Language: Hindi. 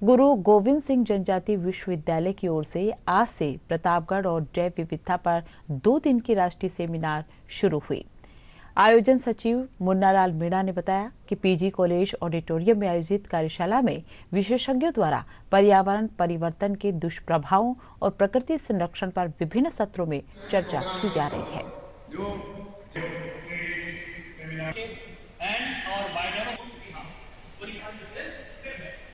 गुरु गोविंद सिंह जनजाति विश्वविद्यालय की ओर से आज से प्रतापगढ़ और जैव विविधता पर दो दिन की राष्ट्रीय सेमिनार शुरू हुई आयोजन सचिव मुन्नालाल मीणा ने बताया कि पीजी कॉलेज ऑडिटोरियम में आयोजित कार्यशाला में विशेषज्ञों द्वारा पर्यावरण परिवर्तन के दुष्प्रभावों और प्रकृति संरक्षण पर विभिन्न सत्रों में चर्चा की जा रही है and.